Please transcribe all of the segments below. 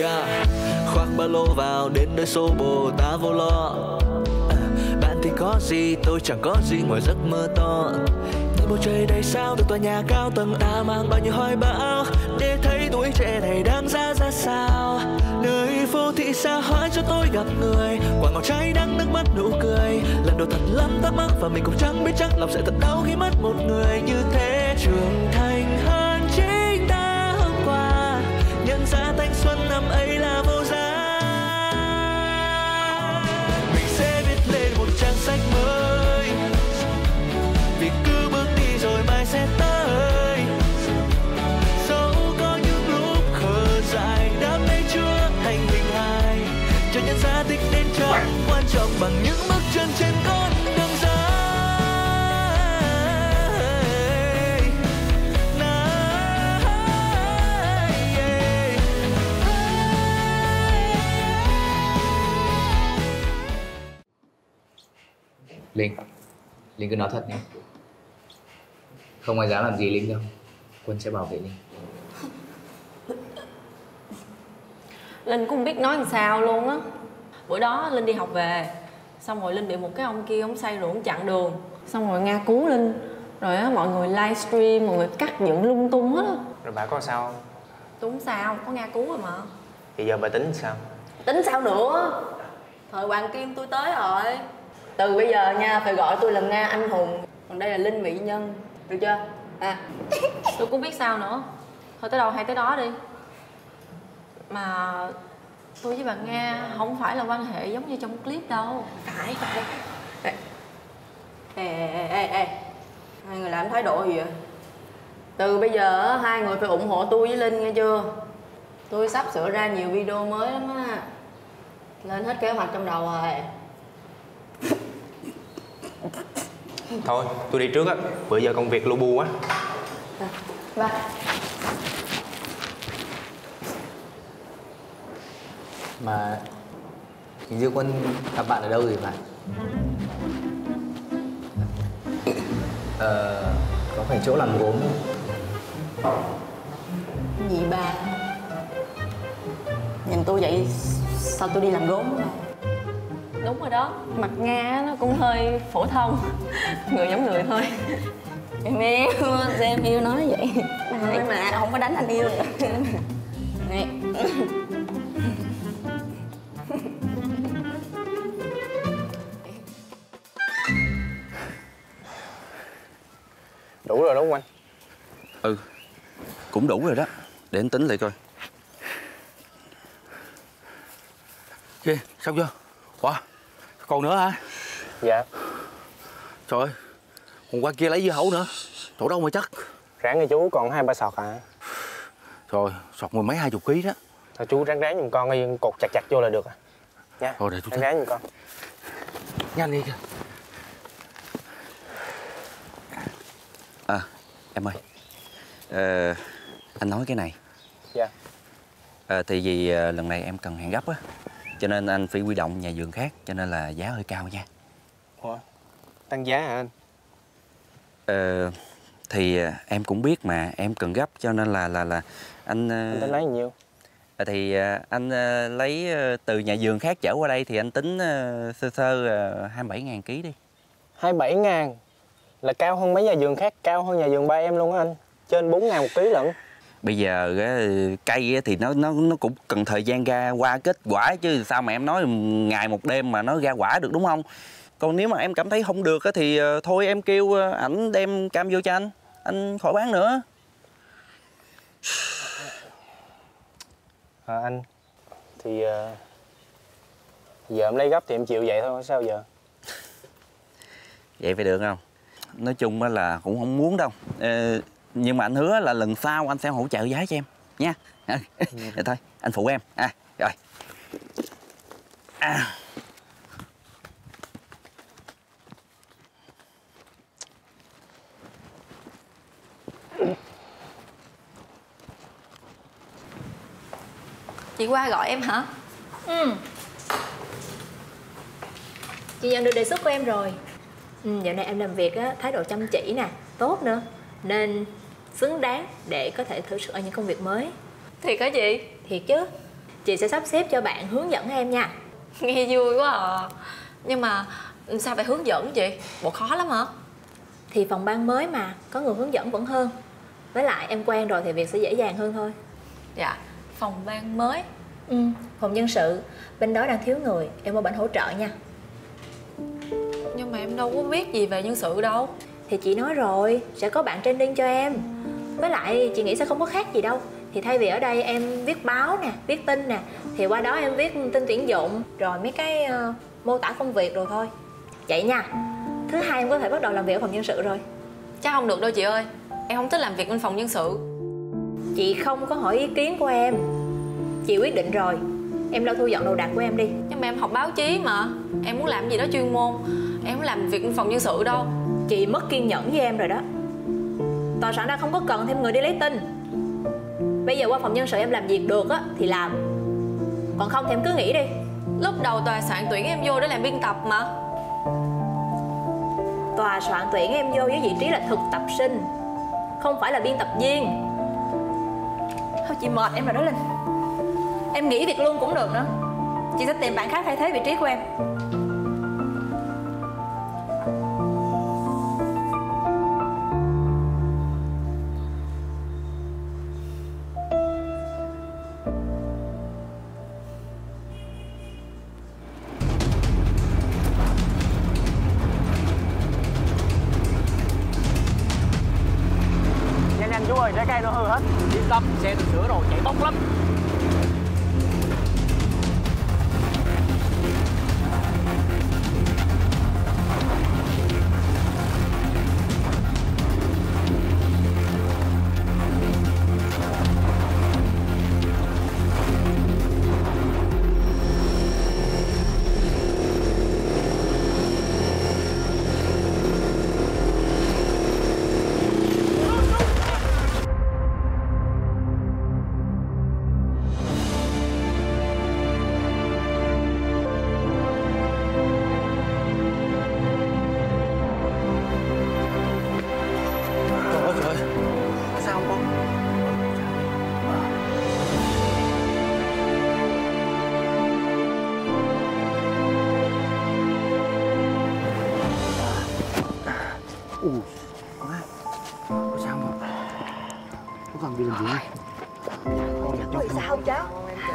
yeah. khoác ba lô vào đến nơi xô bồ ta vô lo. Bạn thì có gì, tôi chẳng có gì, ngoài giấc mơ to. Nhìn bầu trời đầy sao từ tòa nhà cao tầng, ta mang bao nhiêu hoài bão. Để thấy tuổi trẻ này đang ra ra sao. Nơi phố thị xa hoa cho tôi gặp người. Quả ngọt trái đắng nước mắt nụ cười. Lần đầu thật lắm, thắc mắc và mình cũng chẳng biết chắc lòng sẽ thật đau khi mất một người. Như thế trưởng thành Linh cứ nói thật nhé. Không ai dám làm gì Linh đâu. Quân sẽ bảo vệ Linh. Linh cũng không biết nói làm sao luôn á. Bữa đó Linh đi học về Xong rồi Linh bị một cái ông kia ông say rượu ông chặn đường. Xong rồi Nga cứu Linh. Rồi á mọi người livestream, mọi người cắt dựng lung tung hết á. Rồi bà có sao không? Tôi không sao, có Nga cứu rồi mà. Thì giờ bà tính sao? Tính sao nữa? Thời Hoàng Kim tôi tới rồi Từ bây giờ nha, phải gọi tôi là Nga anh hùng. Còn đây là Linh mỹ nhân Được chưa? À. Tôi cũng biết sao nữa. Thôi tới đâu hay tới đó đi. Mà tôi với bà Nga không phải là quan hệ giống như trong clip đâu. Phải, phải. Ê, ê, ê, ê. Hai người làm thái độ gì vậy? Từ bây giờ hai người phải ủng hộ tôi với Linh nghe chưa? Tôi sắp sửa ra nhiều video mới lắm á. Lên hết kế hoạch trong đầu rồi Thôi, tôi đi trước á. Bữa giờ công việc lu bu quá. Ba. Mà Hình như Quân gặp bạn ở đâu rồi phải Ờ Có phải chỗ làm gốm không? Gì ba? Nhìn tôi vậy Sao tôi đi làm gốm mà Đúng rồi đó. Mặt Nga á, nó cũng hơi phổ thông. Người giống người thôi. Em yêu Em yêu nói vậy. Nhưng mà không có đánh anh yêu nữa. Này. Đủ rồi đúng không anh? Ừ Cũng đủ rồi đó. Để anh tính lại coi. Kìa sao chưa? Wow Còn nữa hả? Dạ. Trời ơi Hôm qua kia lấy dưa hấu nữa. Chỗ đâu mà chắc? Ráng nghe chú còn hai ba sọt à Trời sọt mười mấy hai chục ký đó. Thôi chú ráng ráng giùm con đi cột chặt chặt vô là được à Nha Thôi để chú Ráng ráng giùm con. Nhanh đi kìa. À em ơi. Ờ, Anh nói cái này. Dạ. Ờ, thì vì ờ, lần này em cần hàng gấp á Cho nên anh phải quy động nhà vườn khác Cho nên là giá hơi cao nha. Ủa? Tăng giá hả anh? Ờ, thì ờ, em cũng biết mà em cần gấp cho nên là là là anh ờ, Anh tính lấy nhiêu? ờ, thì ờ, anh lấy từ nhà vườn khác chở qua đây thì anh tính sơ sơ ờ, 27 ngàn ký đi. 27 ngàn? Là cao hơn mấy nhà vườn khác Cao hơn nhà vườn ba em luôn á anh. Trên 4 ngàn một ký lận bây giờ cây thì nó nó nó cũng cần thời gian ra qua kết quả chứ sao mà em nói ngày một đêm mà nó ra quả được đúng không? Còn nếu mà em cảm thấy không được thì ờ, thôi em kêu ờ, ảnh đem cam vô cho anh anh khỏi bán nữa. À, anh Thì ờ, Giờ em lấy gấp thì em chịu vậy thôi Sao giờ? vậy phải được không? Nói chung á là cũng không muốn đâu nhưng mà anh hứa là lần sau anh sẽ hỗ trợ giá cho em nha Rồi thôi anh phụ em à rồi à. Chị qua gọi em hả? Ừ. Chị nhận được đề xuất của em rồi ừ, Dạo này em làm việc á, thái độ chăm chỉ nè, tốt nữa Nên xứng đáng để có thể thử sức ở những công việc mới. Thiệt hả chị? Thiệt chứ. Chị sẽ sắp xếp cho bạn hướng dẫn em nha. Nghe vui quá à. Nhưng mà sao phải hướng dẫn chị bộ khó lắm hả? Thì phòng ban mới mà có người hướng dẫn vẫn hơn. Với lại em quen rồi thì việc sẽ dễ dàng hơn thôi. Dạ phòng ban mới. Ừ phòng nhân sự. Bên đó đang thiếu người em qua bệnh hỗ trợ nha. Nhưng mà em đâu có biết gì về nhân sự đâu. Thì chị nói rồi sẽ có bạn training cho em với lại chị nghĩ sẽ không có khác gì đâu. Thì thay vì ở đây em viết báo nè viết tin nè thì qua đó em viết tin tuyển dụng rồi mấy cái uh, mô tả công việc rồi thôi. Vậy nha. Thứ hai em có thể bắt đầu làm việc ở phòng nhân sự rồi. Chắc không được đâu chị ơi. Em không thích làm việc bên phòng nhân sự. Chị không có hỏi ý kiến của em. Chị quyết định rồi. Em lo thu dọn đồ đạc của em đi. Nhưng mà em học báo chí mà. Em muốn làm gì đó chuyên môn. Em muốn làm việc bên phòng nhân sự đâu. Chị mất kiên nhẫn với em rồi đó tòa soạn đang không có cần thêm người đi lấy tin. Bây giờ qua phòng nhân sự em làm việc được á thì làm. Còn không thì em cứ nghỉ đi. Lúc đầu tòa soạn tuyển em vô để làm biên tập mà. Tòa soạn tuyển em vô với vị trí là thực tập sinh không phải là biên tập viên. Thôi chị mệt em rồi đó linh. Em nghỉ việc luôn cũng được nữa. Chị sẽ tìm bạn khác thay thế vị trí của em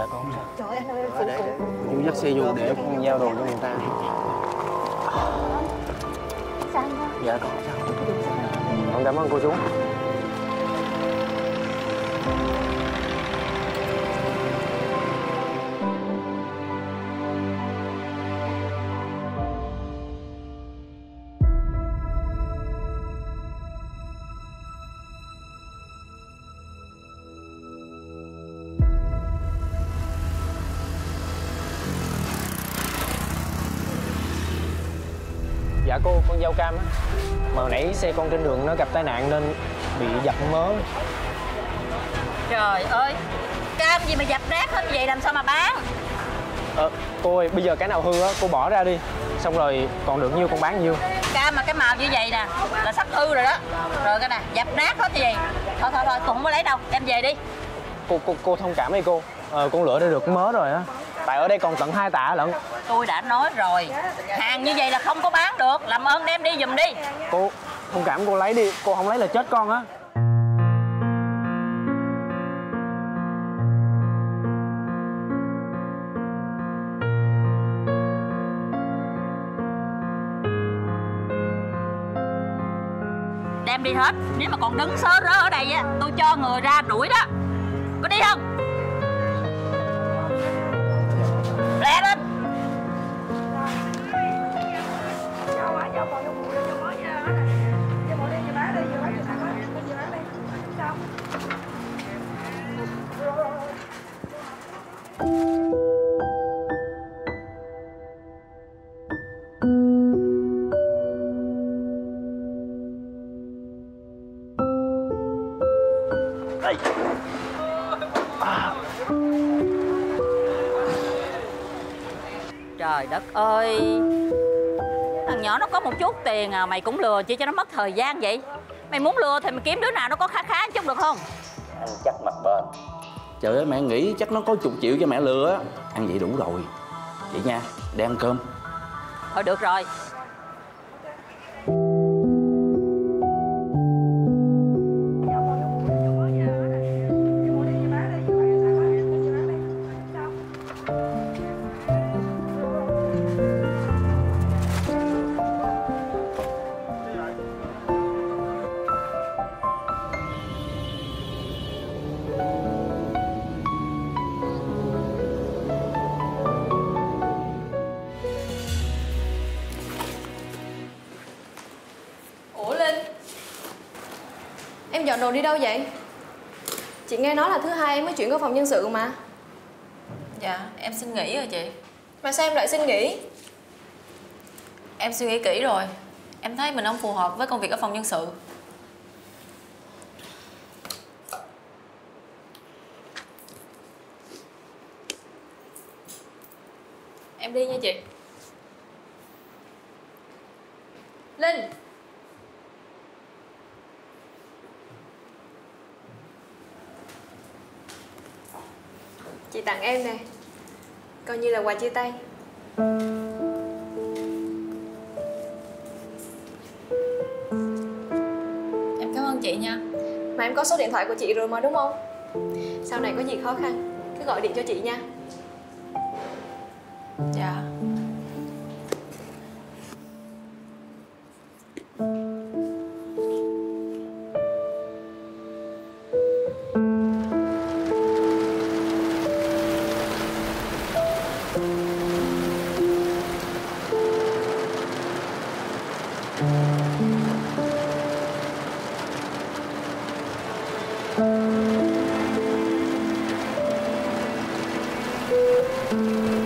Dạ con không sao trời anh ơi phụ phụ Chú dắt xe vô để con giao đồ cho người ta? Sao không Dạ con sao Con cảm ơn cô chú Dạ cô, con giao cam á. Mà hồi nãy xe con trên đường nó gặp tai nạn nên bị dập mớ. Trời ơi Cam gì mà dập nát hết vậy làm sao mà bán? Ờ, cô ơi, bây giờ cái nào hư á, cô bỏ ra đi. Xong rồi còn được nhiêu con bán nhiêu. Cam mà cái màu như vậy nè Là sắp hư rồi đó. Rồi cái nè dập nát hết gì Thôi thôi thôi tôi không có lấy đâu. Đem về đi. Cô cô cô thông cảm đi cô. Ờ, Con lựa ra được mớ rồi á Tại ở đây còn tận hai tạ lận? Tôi đã nói rồi. Hàng như vậy là không có bán được. Làm ơn đem đi giùm đi. Cô thông cảm cô lấy đi, cô không lấy là chết con á. Đem đi hết. Nếu mà còn đứng sớ rớ ở đây á Tôi cho người ra đuổi đó. Có đi không Let better Trời đất ơi. Thằng nhỏ nó có một chút tiền à Mày cũng lừa chỉ cho nó mất thời gian vậy? Mày muốn lừa thì mày kiếm đứa nào nó có khá khá chút được không? Anh chắc mặt bên. Trời ơi mẹ nghĩ chắc nó có chục triệu cho mẹ lừa á. Ăn vậy đủ rồi. Vậy nha để ăn cơm. Thôi được rồi dọn đồ đi đâu vậy? Chị nghe nói là thứ hai em mới chuyển qua phòng nhân sự mà. Dạ em xin nghỉ rồi chị. Mà sao em lại xin nghỉ? Em suy nghĩ kỹ rồi. Em thấy mình không phù hợp với công việc ở phòng nhân sự. Em đi nha chị. Linh tặng em nè. Coi như là quà chia tay. Em cảm ơn chị nha. Mà em có số điện thoại của chị rồi mà đúng không? Sau này có gì khó khăn Cứ gọi điện cho chị nha Đi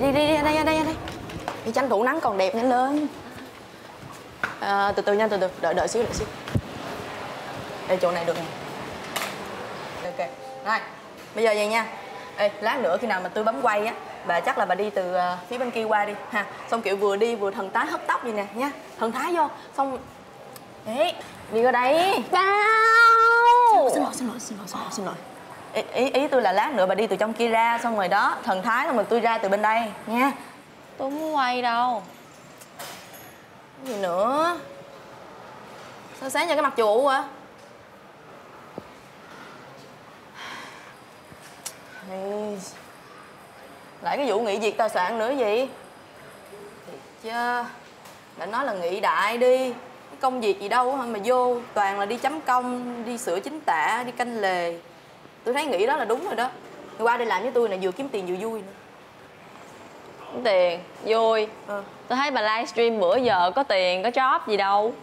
đi đi, đi đây đây đây. Đi tranh thủ nắng còn đẹp nhanh lên. À, Từ từ nha, từ từ, đợi đợi xíu, đợi xíu. Đây chỗ này được nè. Ok, rồi. Bây giờ vậy nha. Ê, lát nữa khi nào mà tôi bấm quay á bà chắc là bà đi từ ờ, phía bên kia qua đi ha. Xong kiểu vừa đi vừa thần thái hấp tóc vậy nè nha. Thần thái vô. Xong Ê, đi qua đây. Sao xin lỗi xin lỗi xin lỗi xin lỗi xin lỗi ý, ý ý tôi là lát nữa bà đi từ trong kia ra xong rồi đó thần thái xong rồi tôi ra từ bên đây nha. Tôi không muốn quay đâu. Cái gì nữa? Sao sáng giờ cái mặt chủ hả Ê, lại cái vụ nghỉ việc tài sản nữa gì? Thiệt chứ đã nói là nghỉ đại đi. Công việc gì đâu mà vô toàn là đi chấm công đi sửa chính tả đi canh lề tôi thấy nghĩ đó là đúng rồi đó. Qua đây làm với tôi này vừa kiếm tiền vừa vui nữa. Tiền, vui. Ờ. Tôi thấy bà livestream bữa giờ có tiền, có job gì đâu.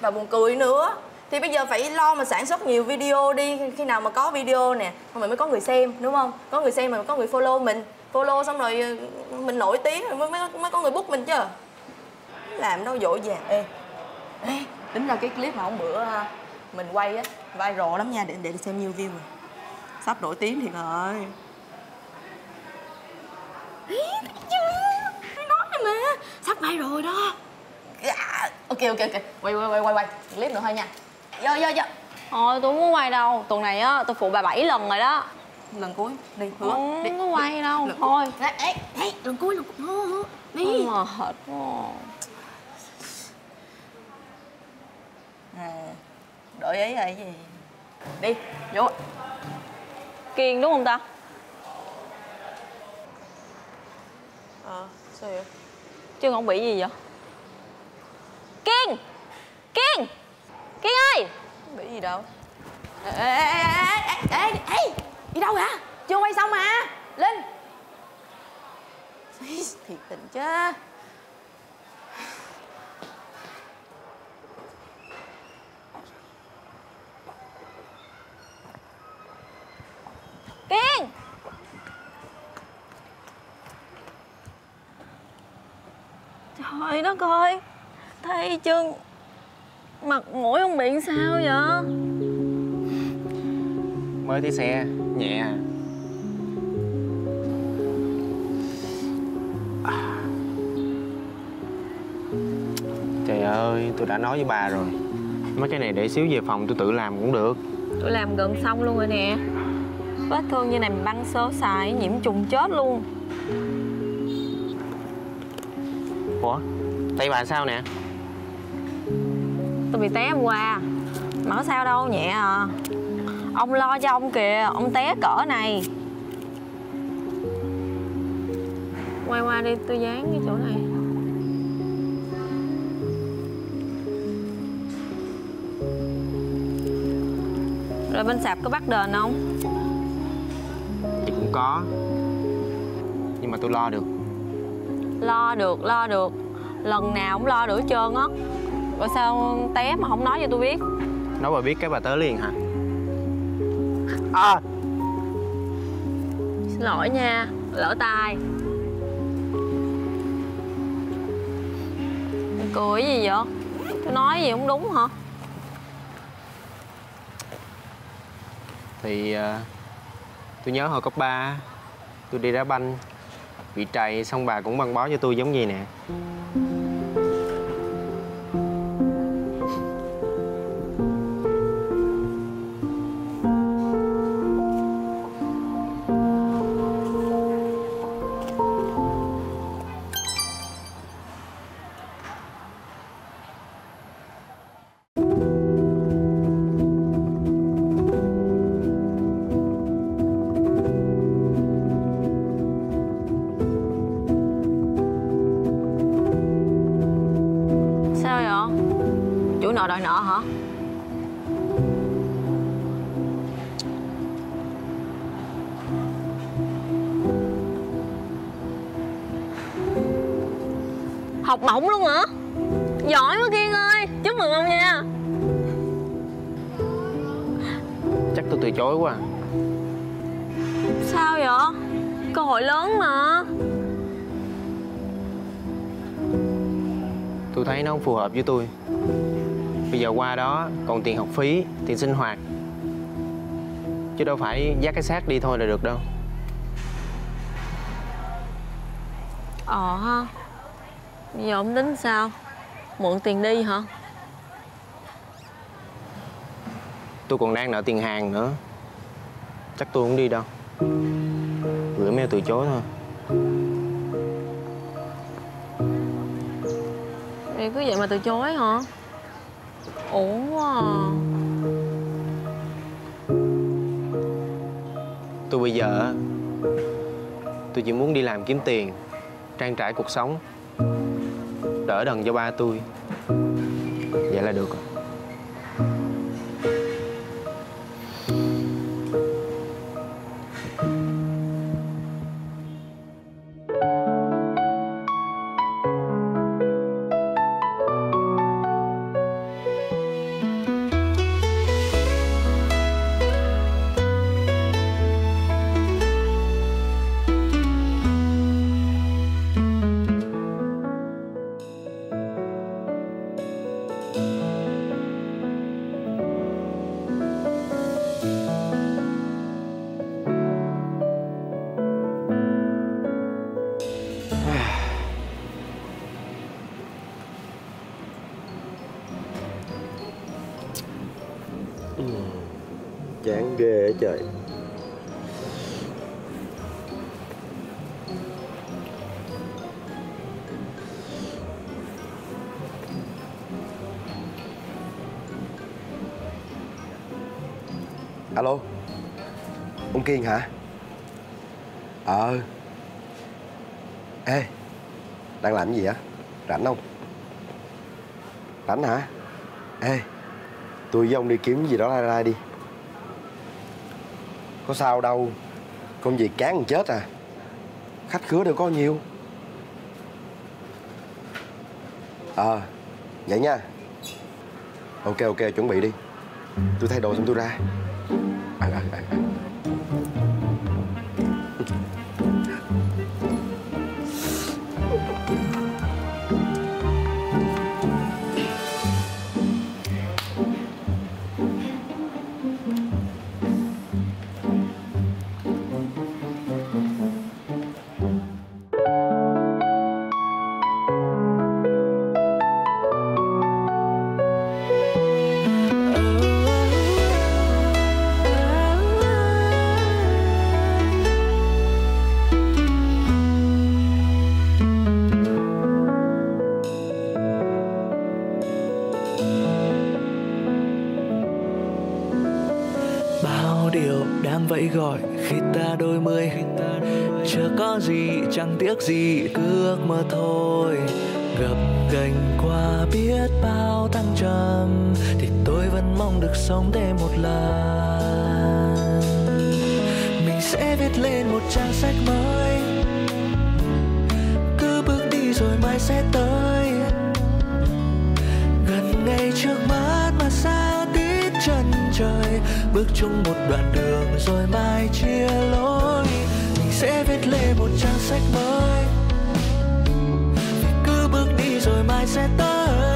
Và buồn cười nữa. Thì bây giờ phải lo mà sản xuất nhiều video đi. Khi nào mà có video nè rồi mới có người xem đúng không? Có người xem mà có người follow mình. Follow xong rồi ờ, mình nổi tiếng rồi mới mới, mới có người book mình chứ. Làm đâu dội vàng ê ê tính ra cái clip mà hôm bữa ờ, mình quay á viral lắm nha để để xem nhiêu view rồi. Sắp nổi tiếng thiệt rồi. Nói mà. Sắp viral rồi đó. Dạ. ok ok ok. Quay quay quay quay quay. Clip nữa thôi nha. Vô vô vô. Thôi tôi không muốn quay đâu. Tuần này á tôi phụ bà 7 lần rồi đó. Lần cuối. Đi hứa. Không đi. có quay đâu. Lần- Thôi. Ê, ê, lần cuối lần cuối đi. Mệt quá à, đổi ý là gì đi vô Kiên đúng không ta? ờ sao vậy Chứ không bị gì vậy? Kiên! Kiên! Kiên ơi! bị gì đâu ê ê ê ê ê ê, ê đi đâu hả chưa quay xong mà lên Ý, thiệt tình chứ Kiên! Trời đất ơi Thấy chân Mặt mũi không bị sao vậy? Mới tí xe, nhẹ à. Trời ơi, tôi đã nói với bà rồi. Mấy cái này để xíu về phòng tôi tự làm cũng được. Tôi làm gần xong luôn rồi nè. Vết thương như này mình băng sơ xài nhiễm trùng chết luôn. Ủa, tay bà sao nè? Tôi bị té hôm qua. Mà có sao đâu, nhẹ à. Ông lo cho ông kìa, ông té cỡ này. Quay qua đi, tôi dán cái chỗ này. Rồi bên sạp có bắt đền không? Thì cũng có. Nhưng mà tôi lo được. Lo được, lo được Lần nào cũng lo được hết trơn á Rồi sao té mà không nói cho tôi biết Nói bà biết cái bà tới liền hả? À, Xin lỗi nha, lỡ tay cười gì vậy? Tôi nói gì không đúng hả? thì ờ, tôi nhớ hồi cấp 3 Tôi đi đá banh Bị trầy xong bà cũng băng bó cho tôi giống gì nè Chắc tôi từ chối quá à. Sao vậy? Cơ hội lớn mà. Tôi thấy nó không phù hợp với tôi. Bây giờ qua đó còn tiền học phí, tiền sinh hoạt. Chứ đâu phải dắt cái xác đi thôi là được đâu. Ờ ha. Bây giờ ông tính sao? Mượn tiền đi hả Tôi còn đang nợ tiền hàng nữa. Chắc tôi không đi đâu. Gửi mail từ chối thôi. Vậy cứ vậy mà từ chối hả? Ổn quá à. Tôi bây giờ Tôi chỉ muốn đi làm kiếm tiền Trang trải cuộc sống. Đỡ đần cho ba tôi. Vậy là được rồi ghê trời. Alo, Ông Kiên hả? Ờ. Ê, Đang làm gì á Rảnh không? Rảnh hả? Ê, Tôi với ông đi kiếm cái gì đó lai lai đi. Có sao đâu. Công việc cán chết à. Khách khứa đều có nhiều. Ờ Vậy nha. Ok ok chuẩn bị đi. Tôi thay đồ xong tôi ra. À, à, à, à. Vẫy gọi khi ta đôi mươi. Chưa có gì, chẳng tiếc gì, cứ ước mơ thôi. Gặp ghềnh qua biết bao thăng trầm, thì tôi vẫn mong được sống thêm một lần. Mình sẽ viết lên một trang sách mới. Cứ bước đi rồi mai sẽ tới. Bước chung một đoạn đường rồi mai chia lối. Mình sẽ viết lên một trang sách mới. Vì cứ bước đi rồi mai sẽ tới.